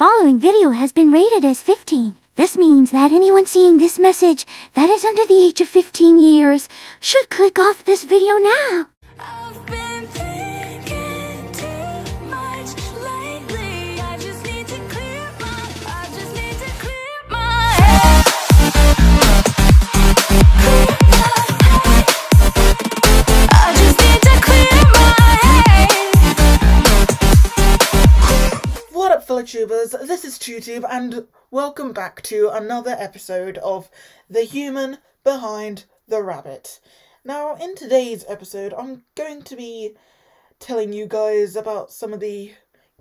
following video has been rated as 15. This means that anyone seeing this message that is under the age of 15 years should click off this video now. Tubers? This is Chu-Tube, and welcome back to another episode of The Human Behind the Rabbit. Now, in today's episode, I'm going to be telling you guys about some of the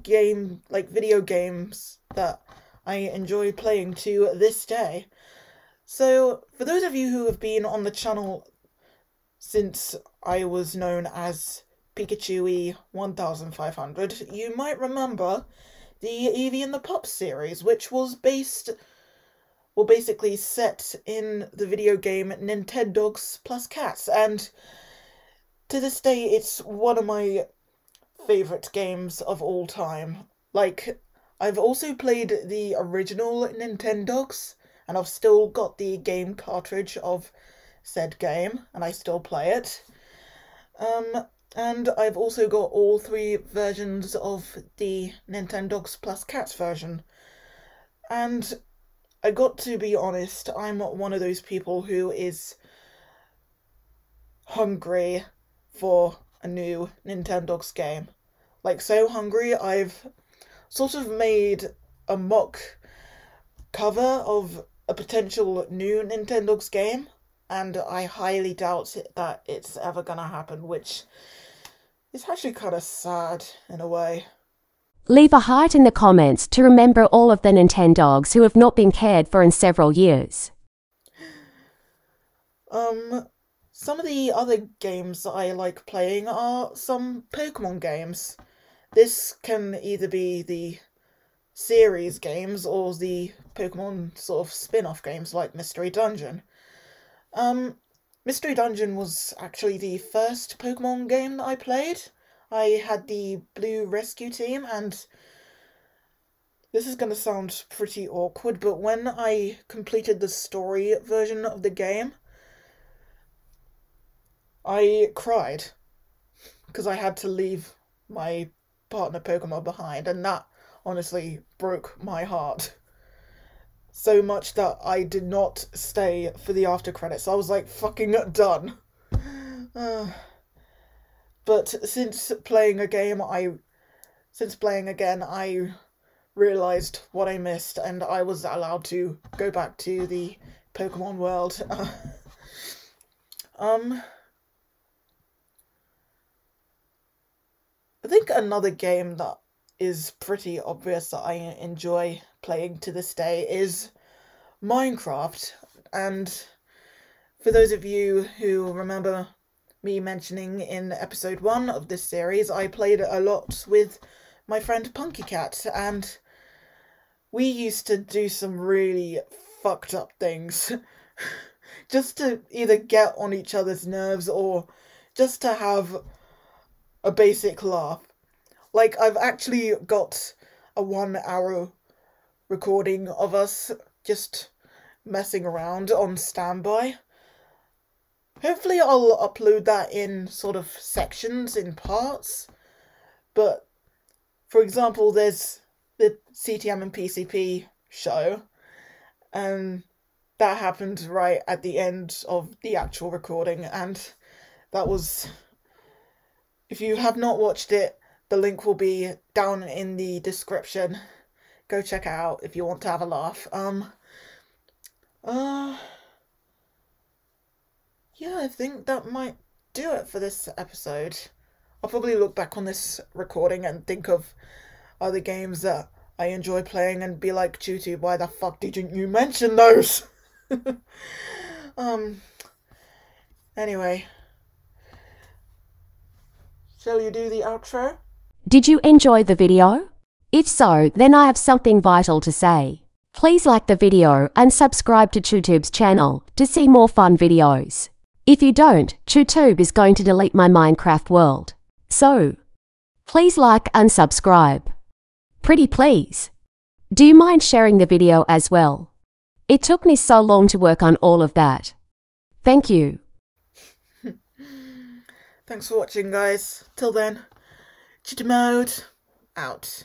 game, like video games that I enjoy playing to this day. So, for those of you who have been on the channel since I was known as Pikachu 1500, you might remember the Eevee and the Pop series, which was based, well, basically set in the video game Nintendogs plus Cats, and to this day, it's one of my favorite games of all time. Like, I've also played the original Nintendogs, and I've still got the game cartridge of said game, and I still play it. Um, and I've also got all three versions of the Nintendogs plus Cats version. And I got to be honest, I'm not one of those people who is hungry for a new Nintendogs game. Like, so hungry, I've sort of made a mock cover of a potential new Nintendogs game, and I highly doubt it, that it's ever gonna happen, which is actually kind of sad in a way. Leave a heart in the comments to remember all of the Nintendogs who have not been cared for in several years. Um, some of the other games that I like playing are some Pokemon games. This can either be the series games or the Pokemon sort of spin off games like Mystery Dungeon. Um, Mystery Dungeon was actually the first Pokemon game that I played. I had the Blue Rescue Team, and this is going to sound pretty awkward, but when I completed the story version of the game, I cried because I had to leave my partner Pokemon behind, and that honestly broke my heart so much that I did not stay for the after credits. I was like fucking done. Uh, but since playing a game, I since playing again, I realized what I missed, and I was allowed to go back to the Pokemon world. um. I think another game that is pretty obvious that I enjoy playing to this day is Minecraft. And for those of you who remember me mentioning in episode one of this series, I played a lot with my friend Punky Cat, and we used to do some really fucked up things just to either get on each other's nerves or just to have a basic laugh. Like, I've actually got a one hour recording of us just messing around on standby. Hopefully, I'll upload that in sort of sections, in parts. But, for example, there's the CTM and PCP show, and that happened right at the end of the actual recording, and that was. If you have not watched it, the link will be down in the description. Go check it out if you want to have a laugh. Um, uh, yeah, I think that might do it for this episode. I'll probably look back on this recording and think of other games that I enjoy playing and be like, YouTube, why the fuck didn't you mention those? um, anyway. Shall you do the outro? Did you enjoy the video? If so, then I have something vital to say. Please like the video and subscribe to Chu-Tube's channel to see more fun videos. If you don't, Chu-Tube is going to delete my Minecraft world. So, please like and subscribe. Pretty please. Do you mind sharing the video as well? It took me so long to work on all of that. Thank you. Thanks for watching, guys. Till then, mode out.